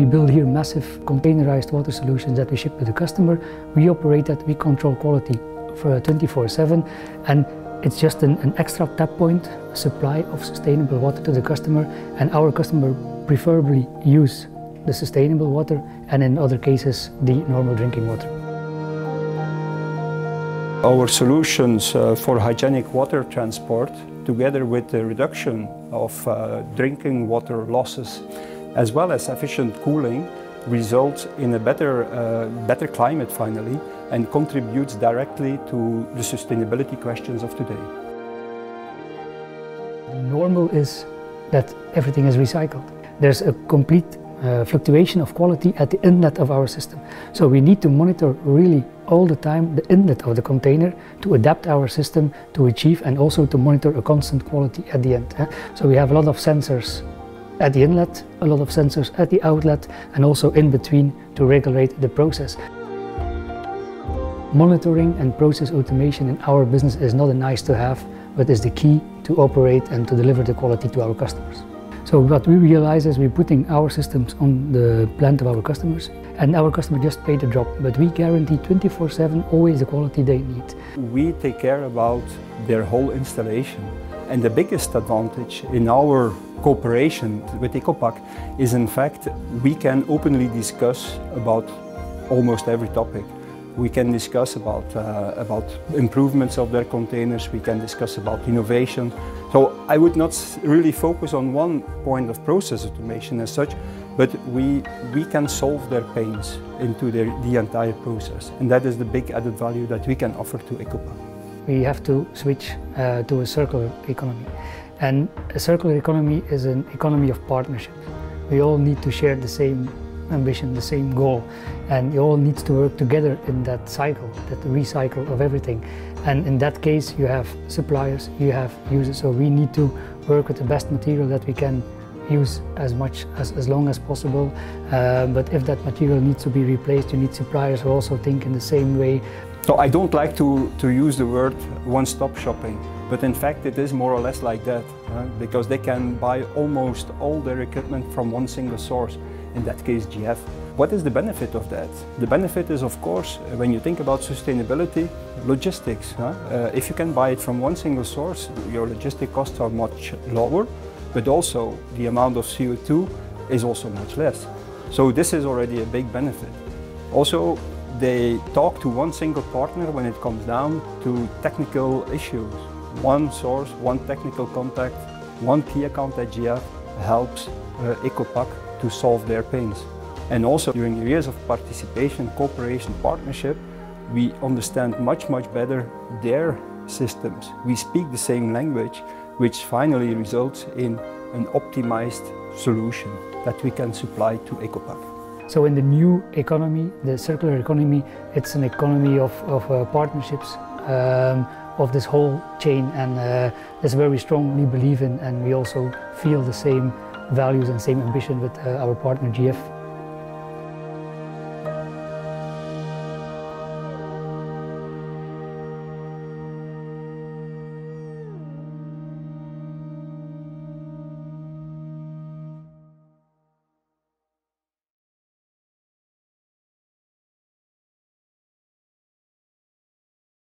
we build here massive containerized water solutions that we ship to the customer. We operate that, we control quality for 24-7 and it's just an, an, extra tap point supply of sustainable water to the customer and our customer preferably use the sustainable water and in other cases the normal drinking water. Our solutions uh, for hygienic water transport together with the reduction of uh, drinking water losses as well as efficient cooling results in a better, uh, better climate finally and contributes directly to the sustainability questions of today. Normal is that everything is recycled. There's a complete uh, fluctuation of quality at the inlet of our system. So we need to monitor really all the time the inlet of the container to adapt our system to achieve and also to monitor a constant quality at the end. Eh? So we have a lot of sensors at the inlet, a lot of sensors at the outlet and also in between to regulate the process. Monitoring and process automation in our business is not a nice to have, but is the key to operate and to deliver the quality to our customers. So what we realize is we're putting our systems on the plant of our customers and our customer just pay the job, but we guarantee 24-7 always the quality they need. We take care about their whole installation and the biggest advantage in our cooperation with Ekopak is in fact we can openly discuss about almost every topic. We can discuss about, uh, about improvements of their containers, we can discuss about innovation. So I would not really focus on one point of process automation as such, but we, we can solve their pains into their, the entire process. And that is the big added value that we can offer to Ekopak. We have to switch uh, to a circular economy. And a circular economy is an economy of partnership. We all need to share the same ambition, the same goal. And you all need to work together in that cycle, that recycle of everything. And in that case, you have suppliers, you have users. So we need to work with the best material that we can use as much as, as long as possible. Uh, but if that material needs to be replaced, you need suppliers who also think in the same way. So I don't like to, to use the word one-stop shopping. But in fact, it is more or less like that, uh, because they can buy almost all their equipment from one single source, in that case GF. What is the benefit of that? The benefit is, of course, when you think about sustainability, logistics. Huh? Uh, if you can buy it from one single source, your logistic costs are much lower, but also the amount of CO2 is also much less. So this is already a big benefit. Also, they talk to one single partner when it comes down to technical issues one source, one technical contact, one key account at GF helps uh, Ekopak to solve their pains. And also during years of participation, cooperation, partnership, we understand much, much better their systems. We speak the same language, which finally results in an optimized solution that we can supply to Ekopak. So in the new economy, the circular economy, it's an economy of, of uh, partnerships. Um, of this whole chain and uh, that's where we strongly believe in and we also feel the same values and same ambition with uh, our partner GF.